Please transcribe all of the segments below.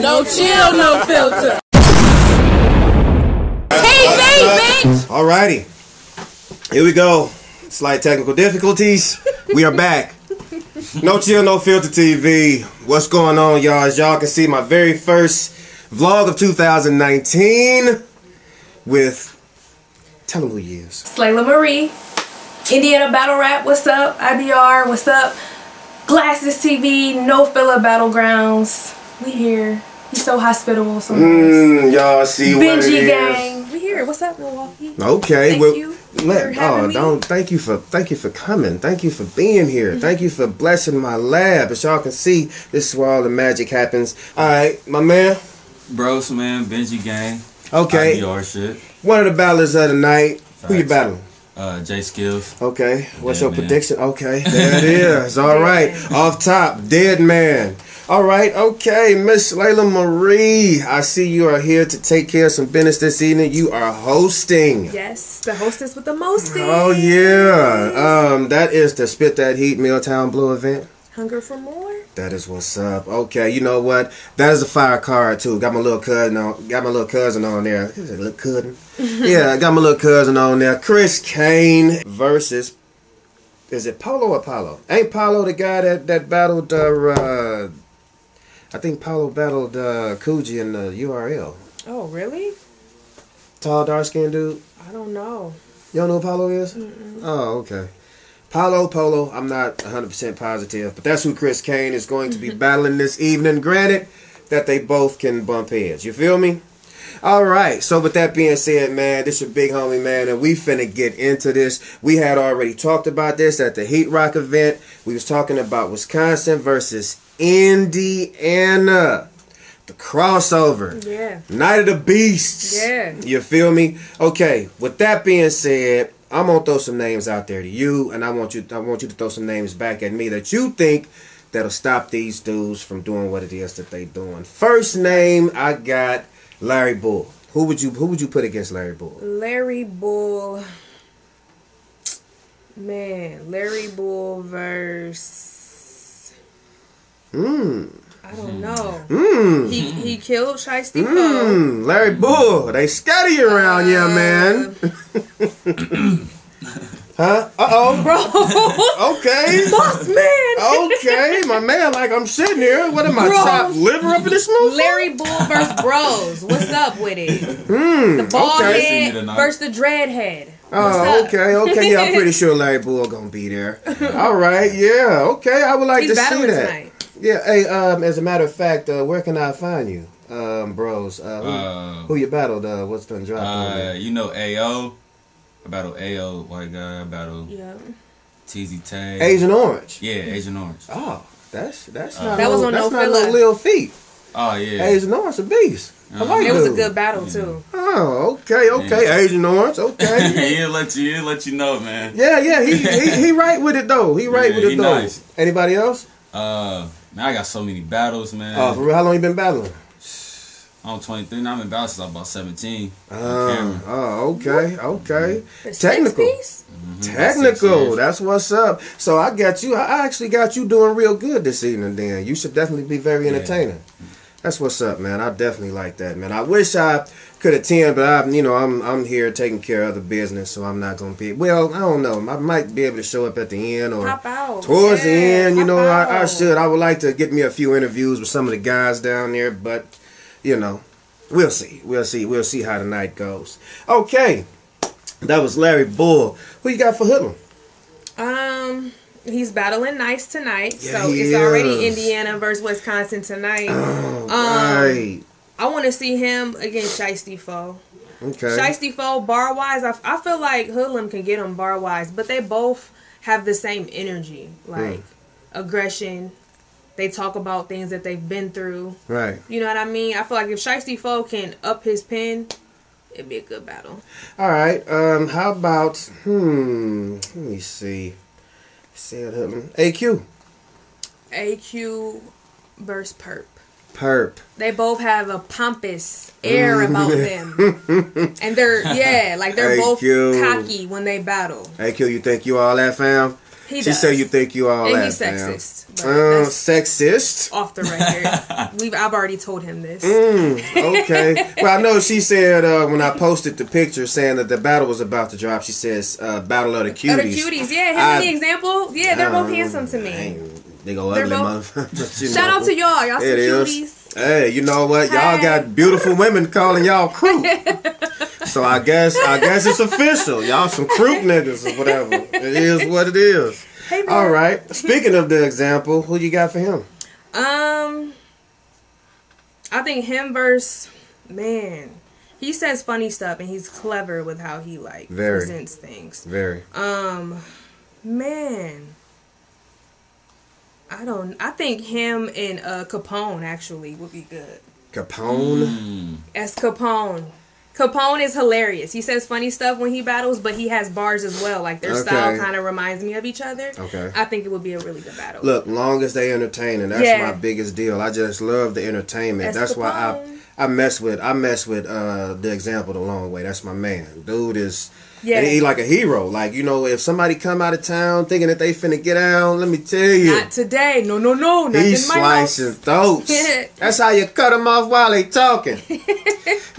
No chill, no filter. TV, bitch. Alrighty. Here we go. Slight technical difficulties. We are back. No chill, no filter TV. What's going on, y'all? As y'all can see, my very first vlog of 2019 with. Tell them who he is. Slayla Marie, Indiana Battle Rap, what's up? IBR, what's up? Glasses TV, No Filla Battlegrounds. We here. He's so hospitable. So nice. Mmm, y'all see what it Benji is. Gang. We here. What's up, Milwaukee? Okay, Thank well, you let- for oh, me. don't thank you for thank you for coming. Thank you for being here. Mm-hmm. Thank you for blessing my lab. As y'all can see, this is where all the magic happens. All right, my man. Bros, man, Benji Gang. Okay, IBR shit. one of the battlers of the night. Who you battling? Uh, Jay Skills. Okay, what's Dead your man. prediction? Okay, there it is. All Dead right, man. off top, dead man. All right, okay, Miss Slayla Marie. I see you are here to take care of some business this evening. You are hosting. Yes, the hostess with the most. Oh yeah, um, that is the Spit That Heat Milltown Blue event. Hunger for more? That is what's up. Okay, you know what? That is a fire card too. Got my little cousin on. Got my little cousin on there. Is it little cousin? yeah, I got my little cousin on there. Chris Kane versus. Is it Polo or Paulo? Ain't Polo the guy that that battled? Uh, uh, I think Paulo battled uh, Coogee in the URL. Oh, really? Tall, dark skinned dude. I don't know. You don't know who Paulo is? Oh, okay. Paulo Polo, I'm not 100% positive, but that's who Chris Kane is going to be battling this evening. Granted that they both can bump heads. You feel me? All right. So with that being said, man, this your big homie, man, and we finna get into this. We had already talked about this at the Heat Rock event. We was talking about Wisconsin versus Indiana. The crossover. Yeah. Night of the Beasts. Yeah. You feel me? Okay. With that being said, I'm gonna throw some names out there to you, and I want you I want you to throw some names back at me that you think that'll stop these dudes from doing what it is that they doing. First name I got Larry Bull. Who would you who would you put against Larry Bull? Larry Bull. Man, Larry Bull versus. Hmm. I don't know. Hmm. He he killed Shiesty Foe. Hmm. Larry Bull. They scatty around here, man. huh? Uh oh. Bro, Okay. boss man. Okay, my man, like I'm sitting here. What am I, Bro. chopped liver up in this motherfucker? Larry Bull versus Bros. What's up with it? Hmm. The bald okay. Head versus the dread head. Oh, What's okay, okay. Yeah, I'm pretty sure Larry Bull gonna be there. All right, yeah, okay. I would like He's to see that. tonight. Yeah. Hey, um, as a matter of fact, uh, where can I find you, um, bros? Uh, who, Uh, who you battled? Uh, what's done drop? on uh, you know AO. I battle AO, white guy. I battle Yeah. TZ Tay. Agent Orange. Yeah, Agent Orange. Oh, that's that's Uh, not That was no, on that's No not Filler. no little feet. Oh yeah. Agent Orange a beast. Uh-huh. like It was a good battle too. Oh, okay, okay. Yeah. Agent Orange. Okay. he'll let you. He'll let you know, man. Yeah, yeah, he he, he right with it though. He right Yeah, with it he though. nice. Anybody else? Uh, man, I got so many battles, man. Oh, for real? How long you been battling? I'm 23. Now I'm in battles since I'm about 17. on Uh, camera. oh, okay, okay. The Technical. Six piece? Mhm, Technical. That's what's up. So I got you. I actually got you doing real good this evening. Then you should definitely be very Yeah. That's what's up, man. I definitely like that, man. I wish I could attend, but I'm, you know, I'm I'm here taking care of the business, so I'm not gonna be. Well, I don't know. I might be able to show up at the end or towards the end. You know, I, I should. I would like to get me a few interviews with some of the guys down there, but you know, we'll see. We'll see. We'll see how the night goes. Okay, that was Larry Bull. Who you got for Hoodlum? Um, he's battling nice tonight, Yeah, so it's already. Indiana versus Wisconsin tonight. Oh, Um, right. I want to see him against Shiesty Foe. Okay. Shiesty Foe, bar wise, I, I feel like Hoodlum can get him bar wise, but they both have the same energy, like Hmm. aggression. They talk about things that they've been through. Right. You know what I mean? I feel like if Shiesty Foe can up his pen, it'd be a good battle. All right. Um. How about? Hmm. Let me see. Said Hoodlum. AQ. AQ versus Perp. Perp. They both have a pompous air mm-hmm. about them. and they're, yeah, like they're both cocky when they battle. AQ. You think you all that fam? He She does. said you think you all and that, he's fam. sexist. But Uh, sexist. off the record. We've I've already told him this. Mm, okay. well, I know she said uh, when I posted the picture saying that the battle was about to drop, she says uh, "Battle of the Cuties." The cuties, yeah, him I- and the example, yeah, they're both Um, handsome to me. They go They're ugly, both- motherfuckers. Shout know. out to y'all, y'all some It is. cuties. Hey, you know what? Y'all Hey. got beautiful women calling y'all crew. So I guess I guess it's official. Y'all some crew niggas or whatever. It is what it is. Hey, All right. Speaking of the example, who you got for him? Um, I think him versus man. He says funny stuff and he's clever with how he like Very. presents things. Very. Um, man. I don't. I think him and uh Capone actually would be good. Capone. Mm. As Capone. Capone is hilarious. He says funny stuff when he battles, but he has bars as well. Like their style kind of reminds me of each other. Okay. I think it would be a really good battle. Look, long as they entertaining, that's Yeah. my biggest deal. I just love the entertainment. That's why I I mess with I mess with uh the example the long way. That's my man. Dude is Yeah. and he like a hero. Like, you know, if somebody come out of town thinking that they finna get out, let me tell you. Not today. No, no, no. Not He's in my house. slicing throats. That's how you cut them off while they talking.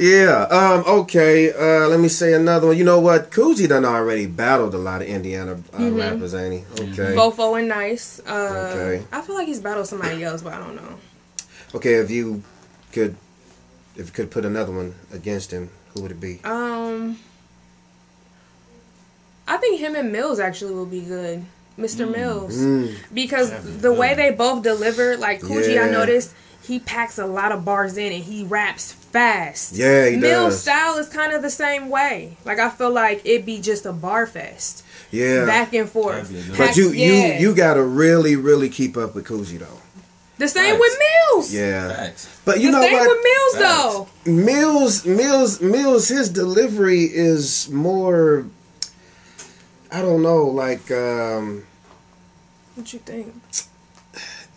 yeah. Um. Okay. Uh. Let me say another one. You know what? Coogee done already battled a lot of Indiana uh, Mm-hmm. rappers, ain't he? Okay. Fofo and Nice. Uh, Okay. I feel like he's battled somebody else, but I don't know. Okay. If you could, if you could put another one against him, who would it be? Um, I think him and Mills actually will be good, Mr. Mills, Mm. because the way they both deliver, like Coogee, I noticed he packs a lot of bars in and he raps fast. Yeah, he Mills' does. style is kind of the same way. Like I feel like it'd be just a bar fest, Yeah. back and forth. That'd be a good but Pack- you yeah. you you gotta really really keep up with Coogee though. the same Facts. with Mills. Yeah. Facts. But you the know same what? with Mills Facts. though. Mills, Mills, Mills. His delivery is more. I don't know, like um, What you think?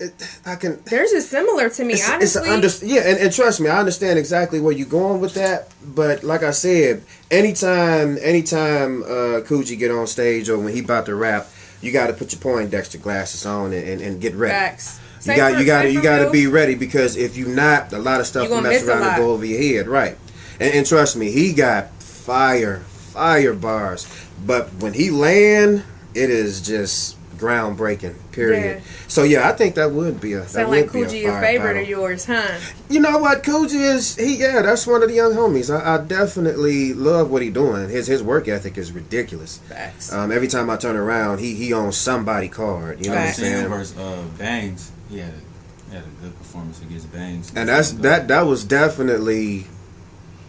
It, I can. Theirs is similar to me, It's, it's honestly. a under, yeah, and, and trust me, I understand exactly where you're going with that. But like I said, anytime, anytime uh, Coogee get on stage or when he about to rap, you got to put your point Poindexter glasses on and, and, and get ready. Facts. You Same got for- you got to you got to be ready because if you not, a lot of stuff will mess around and go over your head, right? And, and trust me, he got fire, fire bars. But when he land, it is just groundbreaking. Period. Yeah. So yeah, I think that would be a Sound would like be Coogee your favorite battle. of yours, huh? You know what, Coogee is he? Yeah, that's one of the young homies. I, I definitely love what he doing. His his work ethic is ridiculous. Facts. Um, every time I turn around, he he owns somebody card. You know Facts. what I'm saying? versus uh, Bangs, he had, a, he had a good performance against Bangs. and that's that that was definitely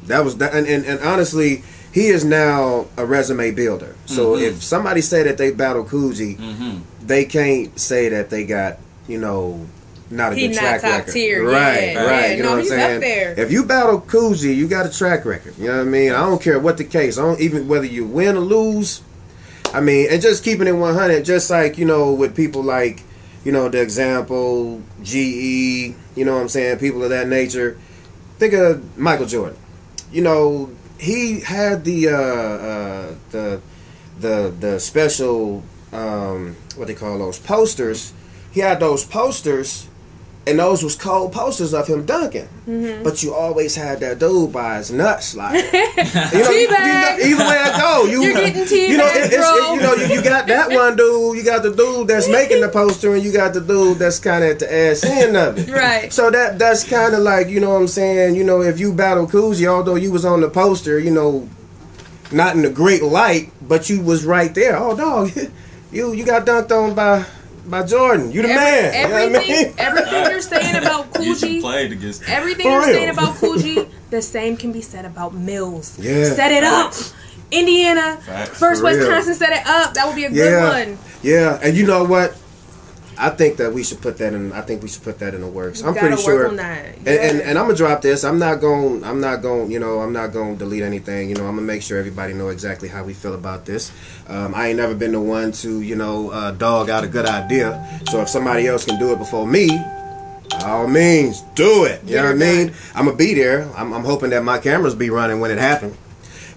that was that and, and, and honestly he is now a resume builder so Mhm. if somebody say that they battle Coogee Mm-hmm. they can't say that they got you know not a He good not track top record tier, right yeah, right yeah. you No, know what I'm saying there. if you battle Coogee you got a track record you know what I mean I don't care what the case I don't even whether you win or lose I mean, and just keeping it 100, just like, you know, with people like, you know, the example, GE, you know what I'm saying, people of that nature. Think of Michael Jordan. You know, he had the, uh, uh, the, the, the special, um, what they call those posters. He had those posters, and those was cold posters of him dunking. Mm-hmm. But you always had that dude by his nuts, like you know, you- you know, either way I go, you You're getting you know, it, it, you know, you, you got that one dude, you got the dude that's making the poster, and you got the dude that's kind of at the ass end of it. Right. So that that's kind of like you know what I'm saying. You know, if you battle Coogee, although you was on the poster, you know, not in the great light, but you was right there. Oh dog, you you got dunked on by by Jordan. You the Every- man. You know I everything, mean? everything you're saying about You Coogee, played against. everything For you're real. saying about Coogee, the same can be said about Mills. Yeah. Set it up. Indiana, Facts. first For real. Wisconsin set it up. That would be a good Yeah. one. Yeah, and you know what? I think that we should put that in. I think we should put that in the works. You I'm pretty sure. that. And, and, and I'm gonna drop this. I'm not going. I'm not going. You know, I'm not going to delete anything. You know, I'm gonna make sure everybody know exactly how we feel about this. Um, I ain't never been the one to, you know, uh, dog out a good idea. So if somebody else can do it before me, by all means, do it. You Get know what I mean? I'm gonna be there. I'm, I'm hoping that my cameras be running when it happens.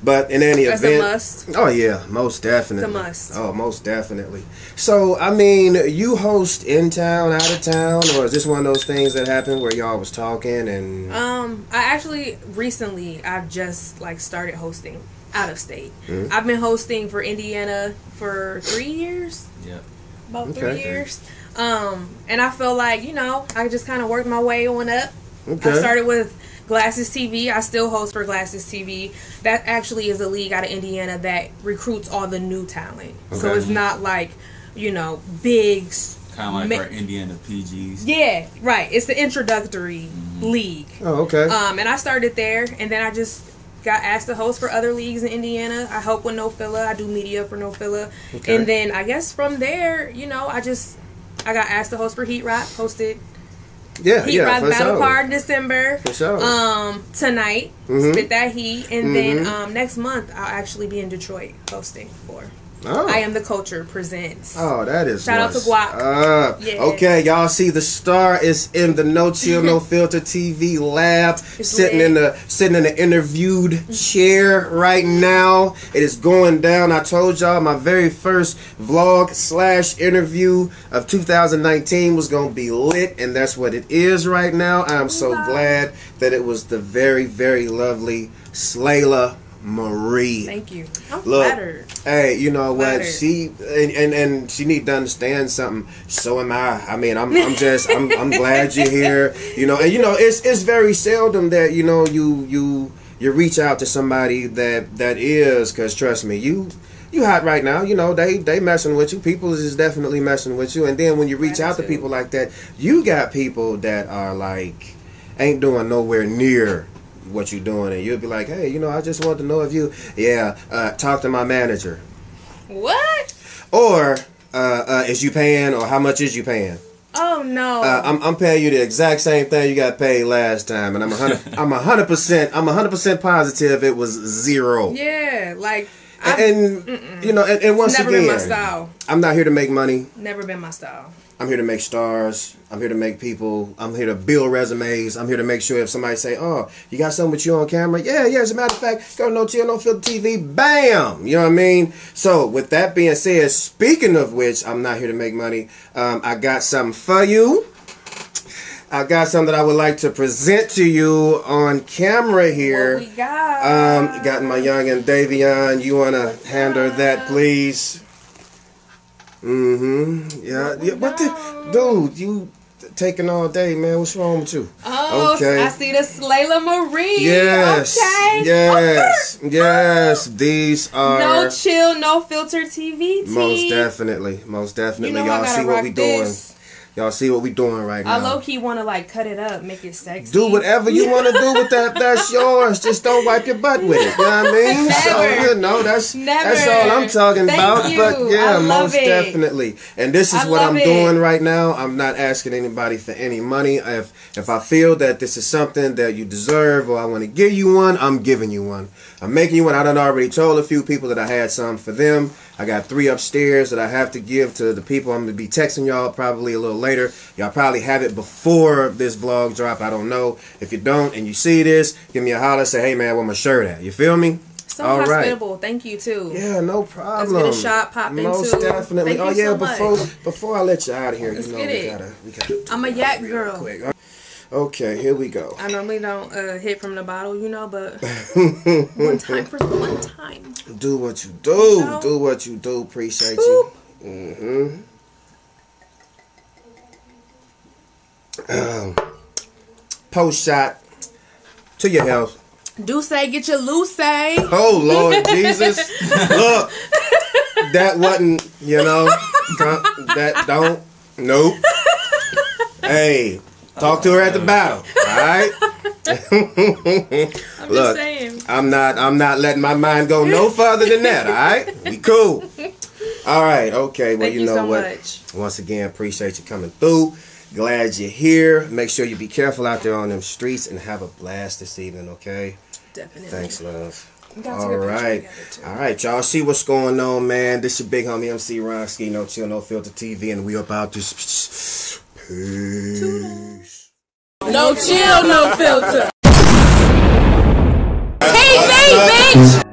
But in any That's a event, must. oh yeah, most definitely, must. Oh, most definitely. So I mean, you host in town, out of town, or is this one of those things that happened where y'all was talking and? Um, I actually recently I've just like started hosting out of state. Mm-hmm. I've been hosting for Indiana for three years, Yep. about three years. Um, and I feel like you know I just kind of worked my way on up. Okay. I started with Glasses TV. I still host for Glasses TV. That actually is a league out of Indiana that recruits all the new talent. So it's not like you know big. Kind of like Ma- our Indiana PGs. Yeah, right. It's the introductory league. Oh, okay. Um, and I started there, and then I just got asked to host for other leagues in Indiana. I help with No Filla. I do media for No Filla. Okay. And then I guess from there, you know, I just I got asked to host for Heat Rock. Hosted yeah, Heat yeah, Rock Battle sure. Card in December. For sure. Um, tonight, Mhm. spit that heat, and then Mhm. um next month I'll actually be in Detroit hosting for Oh. I Am the Culture presents. Oh, that is Shout out to Guac. up. Yeah. Okay, y'all see the star is in the No Chill No Filter TV lab, It's sitting lit. in the sitting in the interviewed mm-hmm. chair right now. It is going down. I told y'all my very first vlog slash interview of 2019 was gonna be lit, and that's what it is right now. I'm so Wow. glad that it was the very very lovely Slayla Marie. Thank you. I'm Look, flattered. Hey, you know what? Flattered. She and, and and she need to understand something. So am I. I mean, I'm I'm just I'm I'm glad you're here. You know, and you know it's it's very seldom that you know you you you reach out to somebody that that is because trust me, you you hot right now. You know they they messing with you. People is definitely messing with you. And then when you reach out to people like that, you got people that are like ain't doing nowhere near what you're doing and you'll be like hey you know i just want to know if you yeah uh, talk to my manager What? or uh, uh, is you paying or how much is you paying Oh no. uh, I'm, I'm paying you the exact same thing you got paid last time and i'm a hundred i'm a hundred percent i'm a hundred percent positive it was zero yeah, like I've and you know and, and once never again been my style. i'm not here to make money Never been my style. I'm here to make stars. I'm here to make people. I'm here to build resumes. I'm here to make sure if somebody say, "Oh, you got something with you on camera?" Yeah, yeah. As a matter of fact, go to no chill, no filter TV. Bam. You know what I mean? So with that being said, speaking of which, I'm not here to make money. Um, I got something for you. I got something that I would like to present to you on camera here. What we got? Um, got my young and Davion. You wanna hand her that, please? Mm-hmm. Yeah. What yeah. What the, dude? You taking all day, man? What's wrong with you? Oh, okay. I see the Slayla Marie. Yes. Okay. Yes. Yes. These are No chill, no filter TV. Team. most definitely, most You definitely. know Y'all see what we doing. Y'all see what we doing right now. I low key want to like cut it up, make it sexy. Do whatever you want to do with that. That's yours. Just don't wipe your butt with it. You know what I mean? So Never. you know that's Never. that's all I'm talking Thank about. you. But yeah, most it. definitely. And this is I what I'm it. doing right now. I'm not asking anybody for any money. If if I feel that this is something that you deserve or I want to give you one, I'm giving you one. I'm making you one. I done already told a few people that I had some for them. I got three upstairs that I have to give to the people. I'm gonna be texting y'all probably a little later. Y'all probably have it before this vlog drop. I don't know. If you don't and you see this, give me a holler. Say, hey man, where my shirt at? You feel me? So All right. hospitable. Thank you too. Yeah, no problem. Let's get a shot popping, Most too. definitely. Thank oh you yeah, so before much. before I let you out of here, Let's you know we it. gotta we gotta. I'm a yak girl. Quick. Okay, here we go. I normally don't uh, hit from the bottle, you know, but one time for one time. Do what you do. know? Do what you do. Appreciate Boop. you. Mm-hmm. post shot to your health. Do say get your loose say. Oh Lord Jesus! Look, that wasn't you know that don't nope. Hey, talk to her at the battle. All right. I'm Look. just saying. I'm not. I'm not letting my mind go no further than that. All right. We cool. All right. Okay. Well, Thank you you know so what. much. Once again, appreciate you coming through. Glad you're here. Make sure you be careful out there on them streets and have a blast this evening. Okay. Definitely. Thanks, love. We got to All get a picture right. together, too. All right, y'all. See what's going on, man. This your big homie MC Ron-Skii. No chill, no filter TV, and we are about to. Peace. No chill, no filter. TV, bitch!